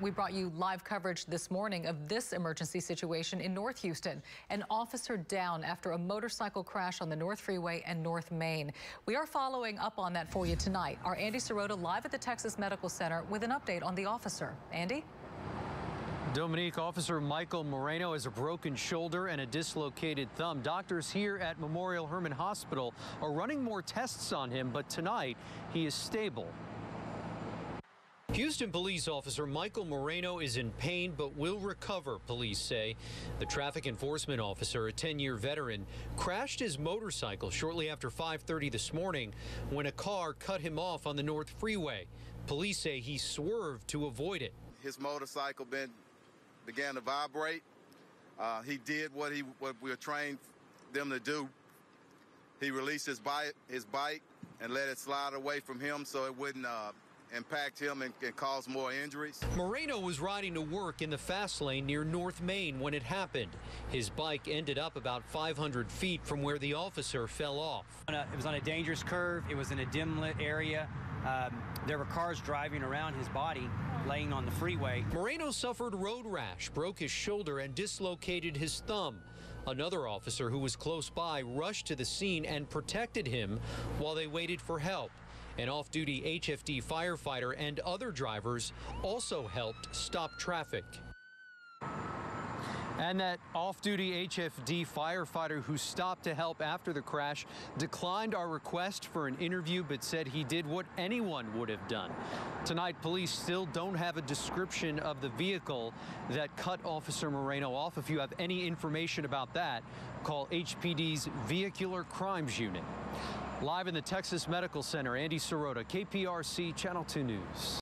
We brought you live coverage this morning of this emergency situation in North Houston. An officer down after a motorcycle crash on the North Freeway and North Main. We are following up on that for you tonight. Our Andy Sirota live at the Texas Medical Center with an update on the officer. Andy? Dominique, Officer Michael Moreno has a broken shoulder and a dislocated thumb. Doctors here at Memorial Hermann Hospital are running more tests on him, but tonight he is stable. Houston police officer Michael Moreno is in pain but will recover, police say. The traffic enforcement officer, a 10-year veteran, crashed his motorcycle shortly after 5.30 this morning when a car cut him off on the North Freeway. Police say he swerved to avoid it. His motorcycle been, began to vibrate. Uh, he did what, he, what we were trained them to do. He released his bike, his bike and let it slide away from him so it wouldn't uh, impact him and, and, cause more injuries. Moreno was riding to work in the fast lane near North Main when it happened. His bike ended up about 500 feet from where the officer fell off. It was on a dangerous curve. It was in a dim lit area. Um, there were cars driving around his body, laying on the freeway. Moreno suffered road rash, broke his shoulder, and dislocated his thumb. Another officer who was close by rushed to the scene and protected him while they waited for help. An off-duty HFD firefighter and other drivers also helped stop traffic. And that off-duty HFD firefighter who stopped to help after the crash declined our request for an interview but said he did what anyone would have done. Tonight, police still don't have a description of the vehicle that cut Officer Moreno off. If you have any information about that, call HPD's Vehicular Crimes Unit. Live in the Texas Medical Center, Andy Sirota, KPRC Channel 2 News.